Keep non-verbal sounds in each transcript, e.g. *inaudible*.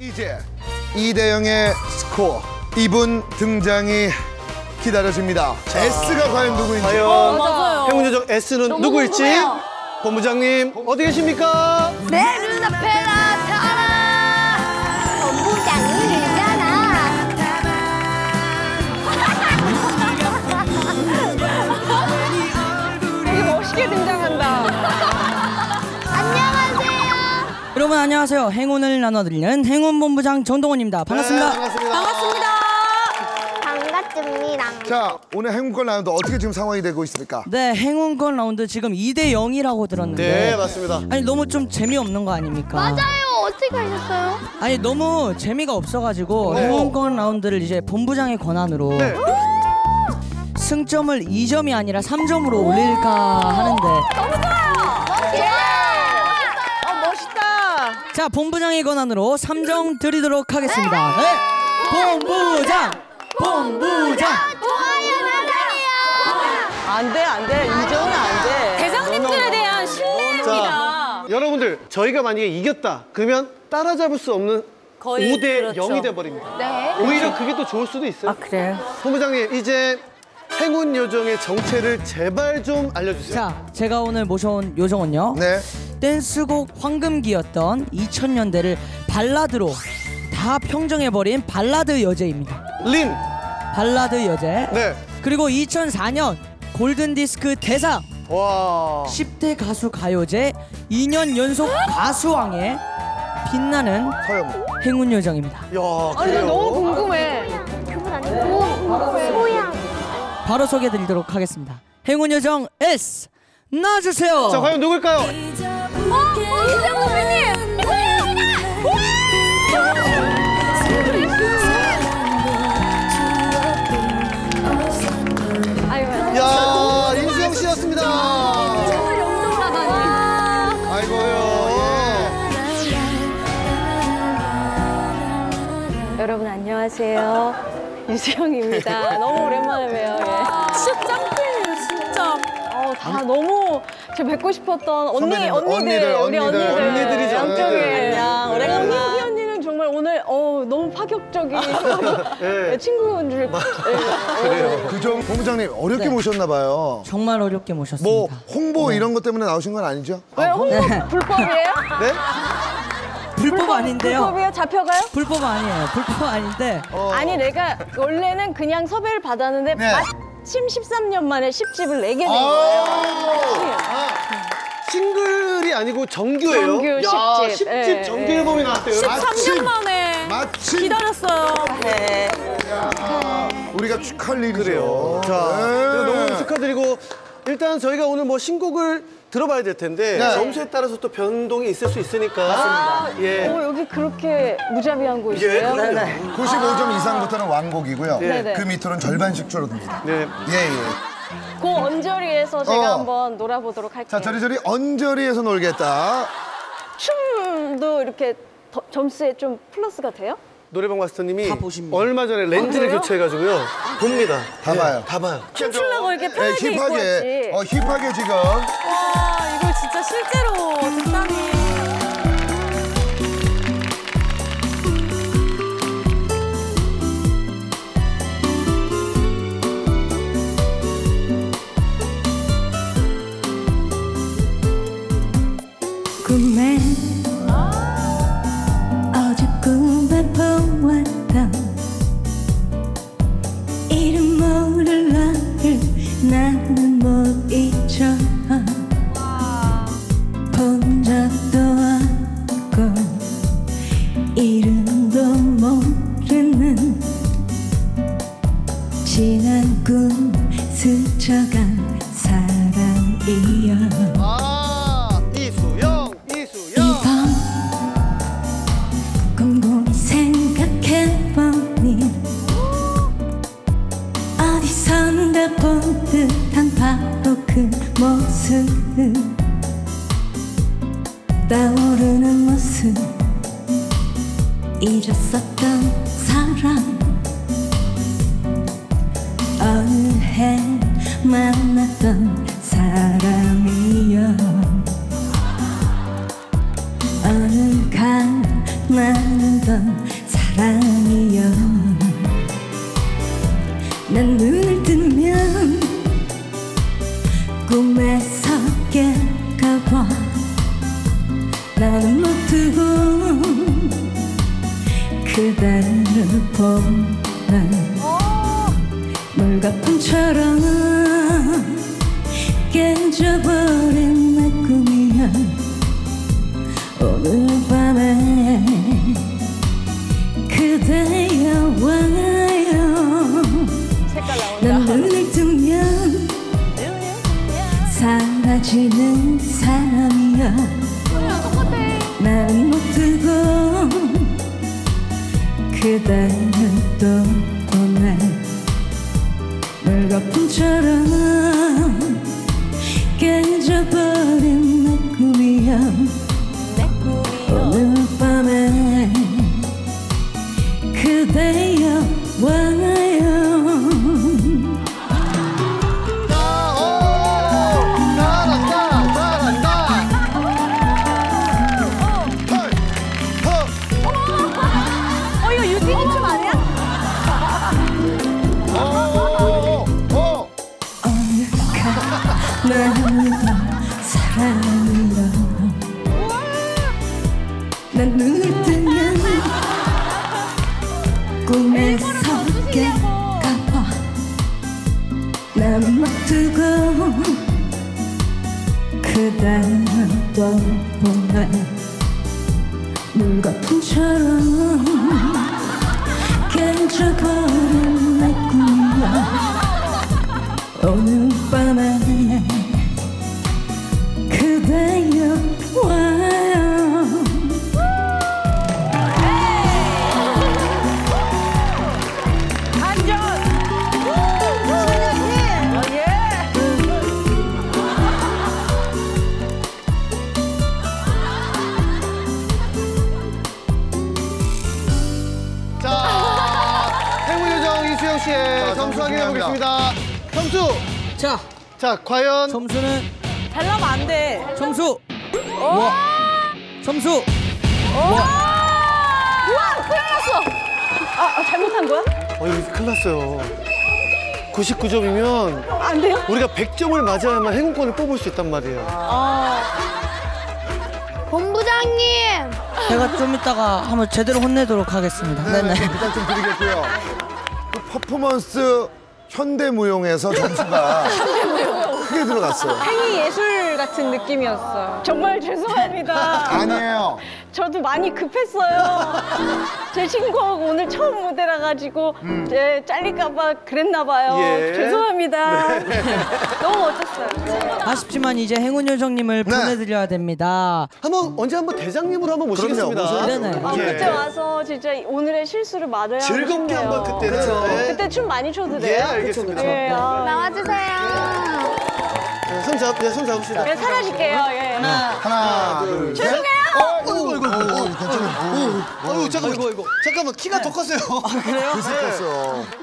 이제 이대영의 스코어 이분 등장이 기다려집니다. S가 과연 누구인지 과연 맞아요. 행운 요정 S는 누구일지 궁금해요. 본부장님 어디 계십니까? 내 눈앞에 여러분 안녕하세요. 행운을 나눠드리는 행운 본부장 정동원입니다. 반갑습니다. 네, 반갑습니다. 반갑습니다 자 오늘 행운권 라운드 어떻게 지금 상황이 되고 있습니까? 네, 행운권 라운드 지금 2대 0이라고 들었는데 네, 맞습니다. 아니 너무 좀 재미없는 거 아닙니까? 맞아요 어떻게 하셨어요? 아니 너무 재미가 없어가지고 행운권 라운드를 이제 본부장의 권한으로 네. 승점을 2점이 아니라 3점으로 올릴까 하는데 어, 멋있다. 자 본부장의 권한으로 3점 드리도록 하겠습니다. 네, 본부장, 본부장. 안 돼, 안 돼. 이정은 안 돼. 대장님들에 대한 신뢰입니다. 자, 여러분들 저희가 만약에 이겼다 그러면 따라잡을 수 없는 거의 5대 그렇죠. 0이 돼버립니다. 네 오히려 그게 또 좋을 수도 있어요. 그래요? 본부장님 이제 행운 요정의 정체를 제발 좀 알려주세요. 자, 제가 오늘 모셔온 요정은요. 네 댄스곡 황금기였던 2000년대를 발라드로 다 평정해버린 발라드 여제입니다. 린. 발라드 여제. 네. 그리고 2004년 골든디스크 대상 와. 10대 가수 가요제 2년 연속 가수왕에 빛나는 서영 행운 요정입니다. 야, 아니, 그래요? 나 너무 궁금해. 그분 아니고 소양 바로 소개해드리도록 하겠습니다. 행운 요정 S 나와주세요. 자, 과연 누굴까요? 어? 어? 이정 선배님 아유, 야, 인수영 씨였습니다. 아이고요 여러분 안녕하세요. 유수영입니다. 너무 오랜만에 봬요. 예. 진짜 짱팬이에요, 진짜. 어, 다 너무 제가 뵙고 싶었던 언니, 선배님, 언니들, 언니들, 우리 언니들. 언니들. 언니들이죠, 양쪽에. 언니들. 안녕, 오래간만에. 희 언니는 정말 오늘 어, 너무 파격적인 예. *laughs* 친구인 줄. 예. 그정 본부장님 어렵게 네. 모셨나 봐요. 정말 어렵게 뭐 모셨습니다. 홍보 이런 것 때문에 나오신 건 아니죠? 왜 홍보 불법이에요? 네? 불법 아닌데요. 불법이에요? 잡혀가요? 불법 아니에요. 불법 아닌데 아니 내가 원래는 그냥 섭외를 받았는데 네. 마침 13년 만에 10집을 내게 된 거예요. 싱글이 아니고 정규예요. 정규 야, 10집. 10집 예, 정규 예. 앨범이 나왔대요. 마침 3년 만에 마침 기다렸어요. 네. 우리가 축하할 일이죠. 그래요. 자, 네. 너무 축하드리고 일단 저희가 오늘 뭐 신곡을 들어봐야 될 텐데 네. 점수에 따라서 또 변동이 있을 수 있으니까. 예. 어, 여기 그렇게 무자비한 예, 곳이에요? 그럼요. 95점 이상부터는 완곡이고요. 네. 그 밑으로는 절반씩 줄어듭니다. 네. 예, 예. 그 언저리에서 제가 어. 한번 놀아보도록 할게요. 자, 저리저리 언저리에서 놀겠다. 춤도 이렇게 더- 점수에 좀 플러스가 돼요? 노래방 마스터님이. 얼마 전에 렌즈를 아? 교체해가지고요. 봅니다. 다 예, 봐요. 다 봐요. 춤추려고 이렇게 예, 편하게 입고 왔지. 힙하게, 어, 힙하게 지금. 와, 이걸 진짜 실제로 듣다니. 이름 잊었었던 사람 어느 해 만났던 사람이여. 어느 가나는 만났던 물거품처럼 깨져버 물거품처럼 깨져버린 내 꿈이야 나는 사랑이여 난 눈을 뜨면 꿈에서 나는 못 뜨고 그대를 또 보내 물거품처럼 깨져버린 내 꿈이야 오늘 밤에 그대여 와요 자, 행운요정 이수영 씨의 자, 점수 점수 확인해 보겠습니다. 점수! 자, 자, 과연 점수는 잘 나면 안 돼. 점수. 와. 점수. 우와 큰일 났어. 아, 아, 잘못한 거야? 어, 여기 큰일 났어요. 99점이면 안 돼요? 우리가 100점을 맞아야만 행운권을 뽑을 수 있단 말이에요. 본부장님 제가 좀 이따가 한번 제대로 혼내도록 하겠습니다. 네, 네네. 네, 부탁 좀 드리겠고요. 그 퍼포먼스 현대무용에서 점수가 *laughs* 크게 들어갔어요. 행위 예술 같은 느낌이었어요. 정말 죄송합니다. 아니에요. 저도 많이 급했어요. 제 친구하고 오늘 처음 무대라 가지고 제 잘릴까봐 그랬나 봐요. 예. 죄송합니다. 너무 멋졌어요. 아쉽지만 이제 행운 요정님을 네. 보내드려야 됩니다. 한번 언제 한번 대장님으로 한번 모시겠습니다. 네네. 아, 예. 그때 와서 진짜 오늘의 실수를 맞아야 즐겁게 하고 한번 싶네요. 그때는. 네. 그때 춤 많이 춰도 예, 돼요? 알겠습니다. 예, 아. 나와주세요 네, 손 잡, 네, 손 잡읍시다. 그냥 사라질게요. 예. 하나, 둘, 셋. 죄송해요. 어이구, 어이구, 어이구, 괜찮아요. 어유 잠깐만, 잠깐만 키가 더 컸어요. 그래요? 컸어. *laughs*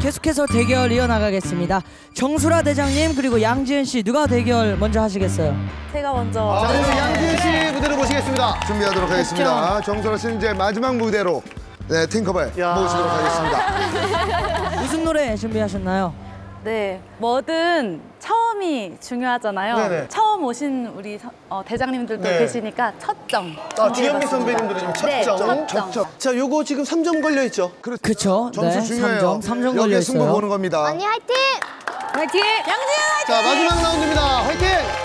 계속해서 대결 이어나가겠습니다. 정수라 대장님 그리고 양지은 씨 누가 대결 먼저 하시겠어요? 제가 먼저. 자, 그럼 양지은 씨 무대로 모시겠습니다. 준비하도록 하겠습니다. 정선아 씨는 이제 마지막 무대로 네, 팅커벨 야. 모시도록 하겠습니다. *laughs* 무슨 노래 준비하셨나요? 네, 뭐든 처음이 중요하잖아요. 네네. 처음 오신 우리 서- 어, 대장님들도 네. 계시니까 첫 점. 아, 주현미. 선배님들의 지금 네, 첫 점. 첫 점. 자, 요거 지금 3점 걸려 있죠. 그쵸? 점수 네, 중요해요. 3점, 3점 걸려 여기 승부 있어요. 보는 겁니다. 언니 화이팅 화이팅! 양지은 자, 마지막 라운드입니다. 화이팅!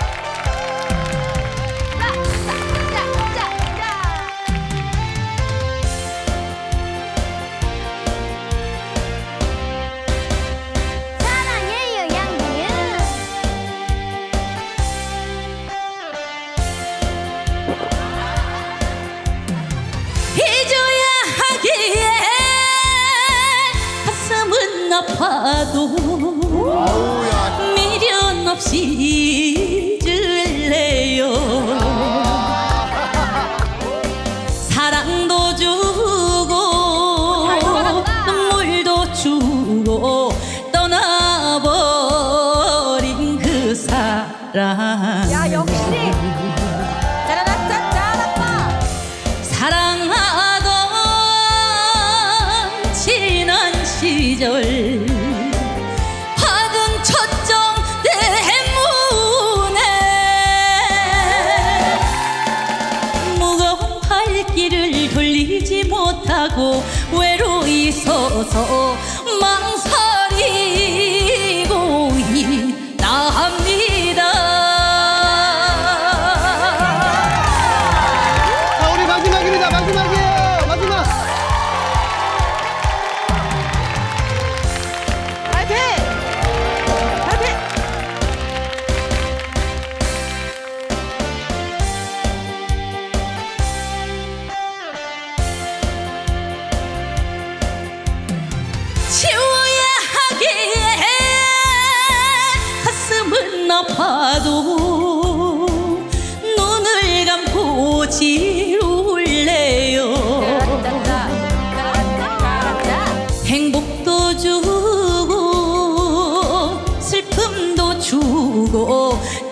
가슴 서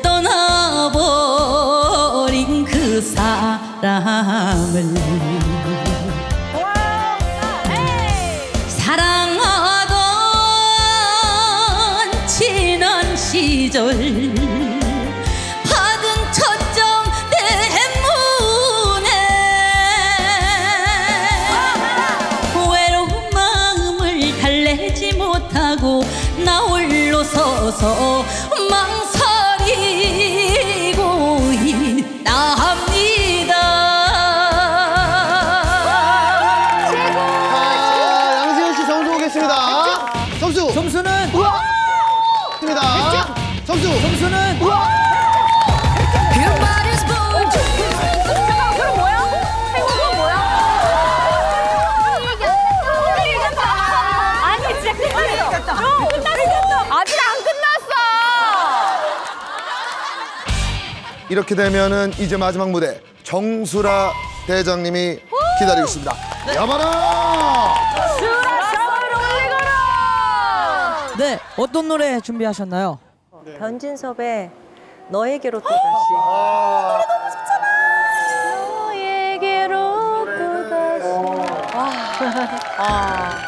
떠나버린 그 사람을. 사랑하던 지난 시절 이렇게 되면은 이제 마지막 무대 정수라 대장님이 기다리고 있습니다. 여봐라! 네 어떤 노래 준비하셨나요? 변진섭의 너에게로 또 다시 너에게로 또 다시. 그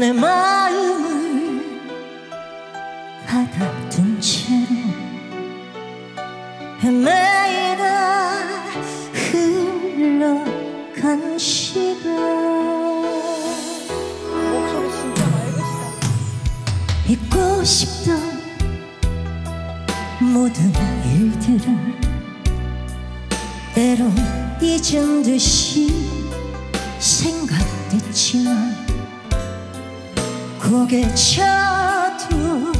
내 마음을 가다둔 채로 헤매이다 흘러간 시간. 잊고 싶던 모든 일들은 때론 잊은 듯이 생각됐지만 고개 쳐도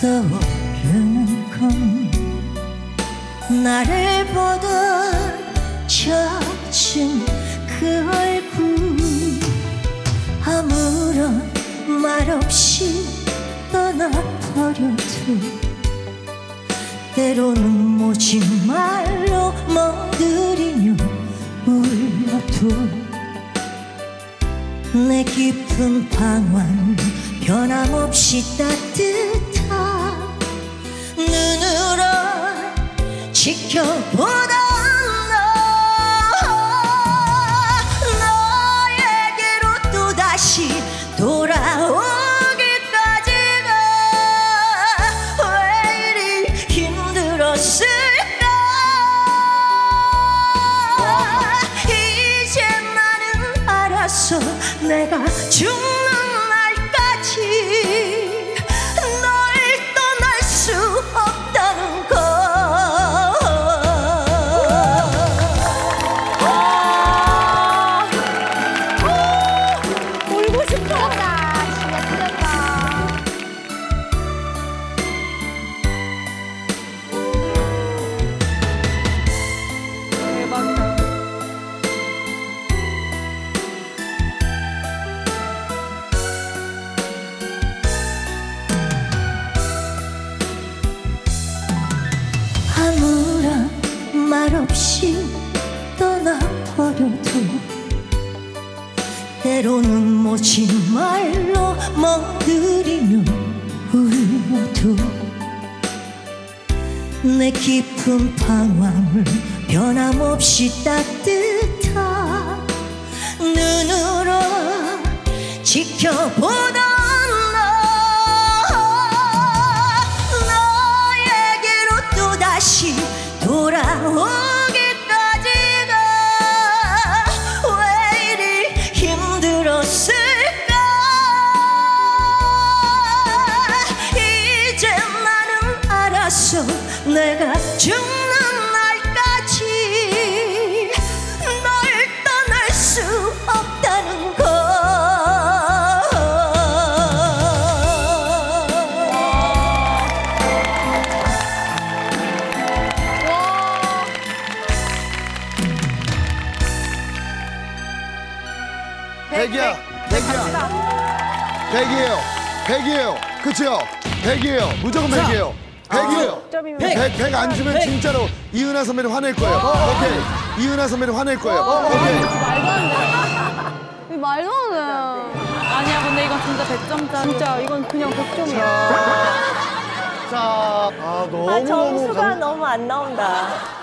떠오르는 건 나를 보던 젖은 그 얼굴. 아무런 말 없이 떠나버려도 때로는 모지 말로 멍들이며 울어도 내 깊은 방황 변함없이 따뜻한 눈으로 지켜보던 내 없이 떠나버려도 때로는 모진 말로 멍들이는 우리 모두 내 깊은 방황을 변함없이 따뜻한 눈으로 지켜보다 너에게로 또다시 돌아오 백이야. 백이야. 백이에요. 백이에요. 그치요 백이에요 무조건 백이에요. 백이에요. 아, 백. 백안 주면 진짜로 이은하 선배를 화낼 거예요. 어. 오케이. 이은하 선배를 화낼 거예요. 어. 오케이. *laughs* 말도 안 돼. 아니야, 근데 이건 진짜 100점짜리. 진짜 이건 그냥 100점이야. 자, 아, 아, 너무너무. 점수가 너무 안 나온다.